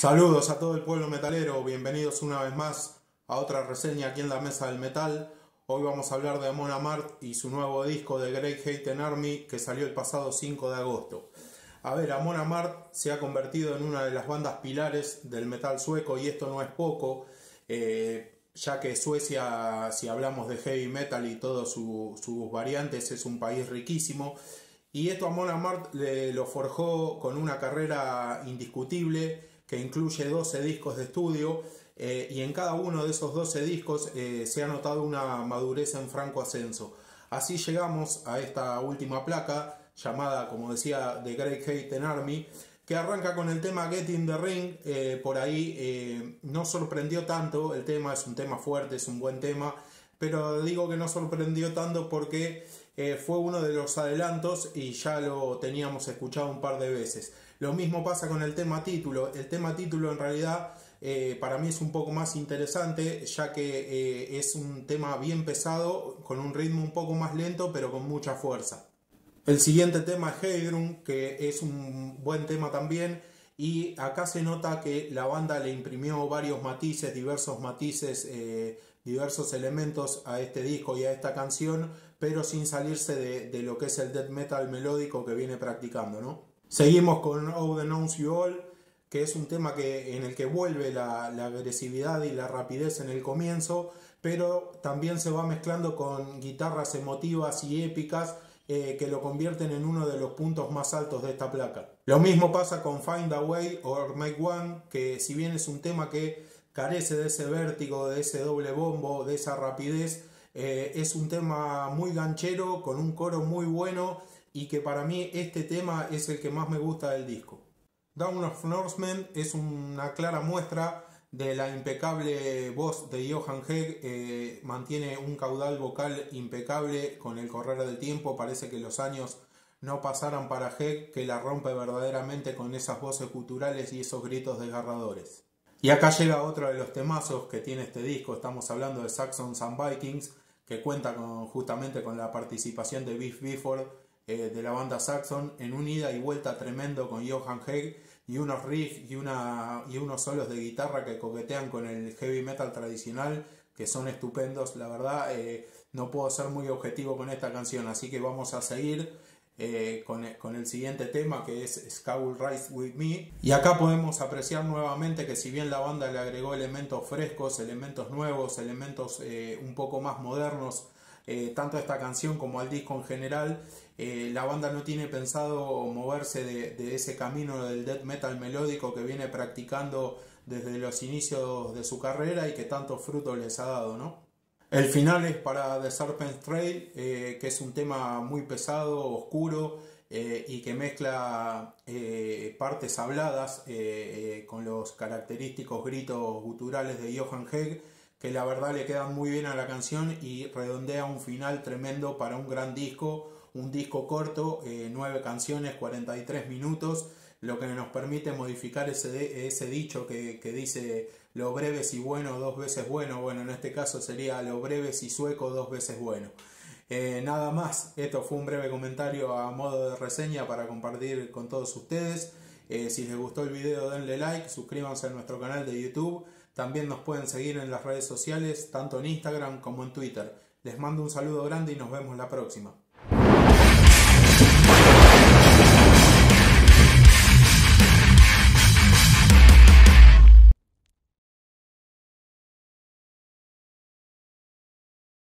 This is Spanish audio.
Saludos a todo el pueblo metalero, bienvenidos una vez más a otra reseña aquí en la Mesa del Metal. Hoy vamos a hablar de Amon Amarth y su nuevo disco de Great Hate Army que salió el pasado 5 de agosto. A ver, Amon Amarth se ha convertido en una de las bandas pilares del metal sueco y esto no es poco, eh, ya que Suecia, si hablamos de heavy metal y todas sus variantes, es un país riquísimo. Y esto Amon Amarth lo forjó con una carrera indiscutible que incluye 12 discos de estudio eh, y en cada uno de esos 12 discos eh, se ha notado una madurez en franco ascenso. Así llegamos a esta última placa llamada, como decía, The Great Hate Army, que arranca con el tema Get in the Ring. Eh, por ahí no sorprendió tanto, el tema es un tema fuerte, es un buen tema, pero digo que no sorprendió tanto porque fue uno de los adelantos y ya lo teníamos escuchado un par de veces. Lo mismo pasa con el tema título. El tema título en realidad eh, para mí es un poco más interesante ya que eh, es un tema bien pesado con un ritmo un poco más lento pero con mucha fuerza. El siguiente tema es Heidrun que es un buen tema también y acá se nota que la banda le imprimió varios matices, diversos matices, eh, diversos elementos a este disco y a esta canción pero sin salirse de, de lo que es el death metal melódico que viene practicando, ¿no? Seguimos con Oh the Knows You All, que es un tema que, en el que vuelve la, agresividad y la rapidez en el comienzo, pero también se va mezclando con guitarras emotivas y épicas eh, que lo convierten en uno de los puntos más altos de esta placa. Lo mismo pasa con Find a Way o Make One, que si bien es un tema que carece de ese vértigo, de ese doble bombo, de esa rapidez, eh, es un tema muy ganchero, con un coro muy bueno y que para mí este tema es el que más me gusta del disco. Down of Norsemen es una clara muestra de la impecable voz de Johan Hegg, eh, mantiene un caudal vocal impecable con el correr del tiempo, parece que los años no pasaran para Hegg, que la rompe verdaderamente con esas voces culturales y esos gritos desgarradores. Y acá llega otro de los temazos que tiene este disco, estamos hablando de Saxons and Vikings, que cuenta con, justamente con la participación de Biff Bifford eh, de la banda Saxon en un ida y vuelta tremendo con Johan Hegg y unos riffs y, y unos solos de guitarra que coquetean con el heavy metal tradicional que son estupendos. La verdad, eh, no puedo ser muy objetivo con esta canción, así que vamos a seguir eh, con, con, el siguiente tema que es Skull Rise With Me. Y acá podemos apreciar nuevamente que si bien la banda le agregó elementos frescos, elementos nuevos, elementos un poco más modernos, tanto a esta canción como al disco en general, eh, la banda no tiene pensado moverse de, ese camino del death metal melódico que viene practicando desde los inicios de su carrera y que tantos frutos les ha dado, ¿no? El final es para The Serpent Trail, eh, que es un tema muy pesado, oscuro eh, y que mezcla partes habladas con los característicos gritos guturales de Johan Hegg, que la verdad le quedan muy bien a la canción y redondea un final tremendo para un gran disco un disco corto, eh, nueve canciones, 43 minutos, lo que nos permite modificar ese, dicho que, dice lo breve y bueno, dos veces bueno. Bueno, en este caso sería lo breve y sueco, dos veces bueno. Eh, nada más, esto fue un breve comentario a modo de reseña para compartir con todos ustedes. Eh, si les gustó el video denle like, suscríbanse a nuestro canal de YouTube. También nos pueden seguir en las redes sociales, tanto en Instagram como en Twitter. Les mando un saludo grande y nos vemos la próxima.